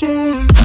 side.